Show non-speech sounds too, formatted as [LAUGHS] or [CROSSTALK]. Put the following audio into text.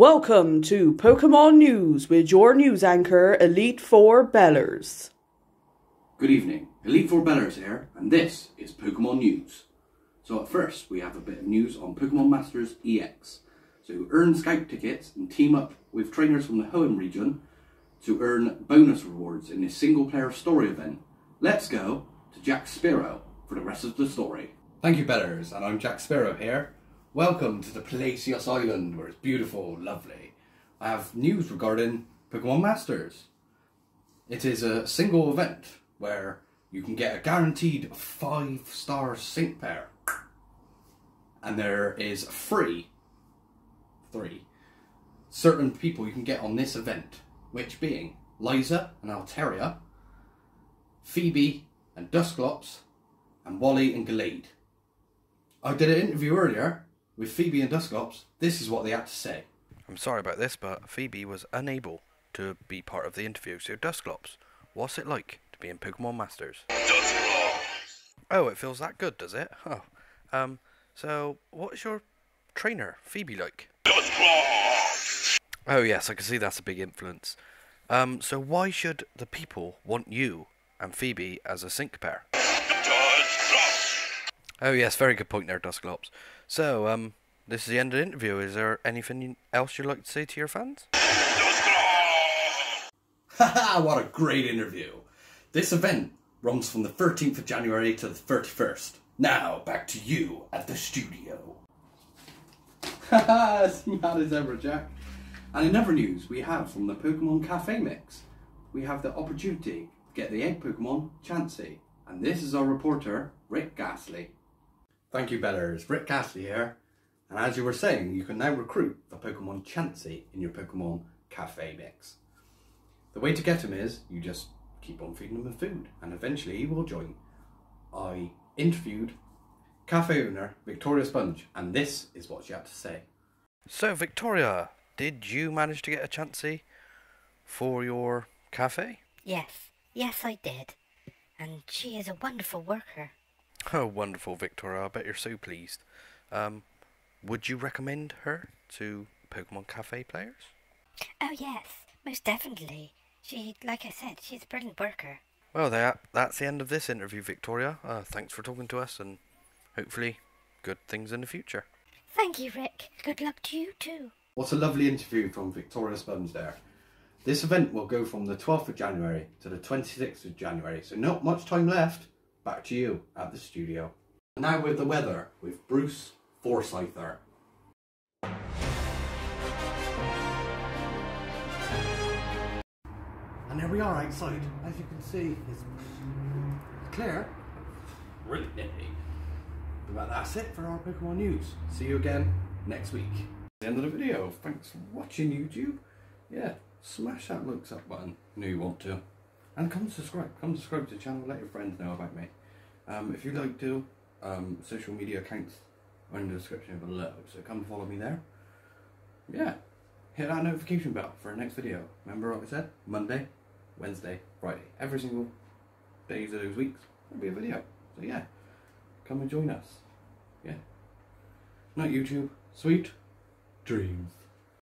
Welcome to Pokemon News with your news anchor, Elite Four Bellerz. Good evening, Elite Four Bellerz here, and this is Pokemon News. So at first, we have a bit of news on Pokemon Masters EX. So earn scout tickets and team up with trainers from the Hoenn region to earn bonus rewards in this single player story event. Let's go to Jack Spiro for the rest of the story. Thank you, Bellerz, and I'm Jack Spiro here. Welcome to the Palacios Island, where it's beautiful, lovely. I have news regarding Pokemon Masters. It is a single event where you can get a guaranteed five star sync pair. And there is free, three, certain people you can get on this event, which being Liza and Altaria, Phoebe and Dusclops, and Wally and Gallade. I did an interview earlier with Phoebe and Dusclops. This is what they had to say. I'm sorry about this, but Phoebe was unable to be part of the interview. So, Dusclops, what's it like to be in Pokemon Masters? Oh, it feels that good, does it? Oh, um, so what's your trainer, Phoebe, like? Oh, yes, I can see that's a big influence. Um, so why should the people want you and Phoebe as a sync pair? Oh, yes, very good point there, Dusclops. So, um, this is the end of the interview. Is there anything else you'd like to say to your fans? What a great interview. This event runs from the 13th of January to the 31st. Now, back to you at the studio. Haha, as mad as ever, Jack. And in other news, we have from the Pokemon Cafe Mix, we have the opportunity to get the egg Pokemon Chansey. And this is our reporter, Rick Gasly. Thank you, Bellerz. Rick Gasly here. And as you were saying, you can now recruit the Pokemon Chansey in your Pokemon Cafe Mix. The way to get him is you just keep on feeding him with food, and eventually he will join. I interviewed cafe owner Victoria Sponge, and this is what she had to say. So, Victoria, did you manage to get a Chansey for your cafe? Yes, yes, I did. And she is a wonderful worker. [LAUGHS] Oh, wonderful, Victoria. I bet you're so pleased. Um, would you recommend her to Pokemon Cafe players? Oh, yes, most definitely. She, like I said, she's a brilliant worker. Well, that that's the end of this interview, Victoria. Uh, thanks for talking to us, and hopefully, good things in the future. Thank you, Rick. Good luck to you, too. What a lovely interview from Victoria Sponge there. This event will go from the 12th of January to the 26th of January, so not much time left. Back to you at the studio. Now with the weather with Bruce Forsyther. And there we are outside. As you can see, it's clear. Really nippy. But that's it for our Pokemon news. See you again next week. The end of the video. Thanks for watching YouTube. Yeah, smash that looks up button. I know you want to. And come subscribe. Come subscribe to the channel. Let your friends know about me. Um, if you'd like to, um, social media accounts are in the description below. So come follow me there. Yeah. Hit that notification bell for our next video. Remember what I said? Monday, Wednesday, Friday. Every single days of those weeks, there'll be a video. So yeah, come and join us. Yeah. Not YouTube. Sweet dreams.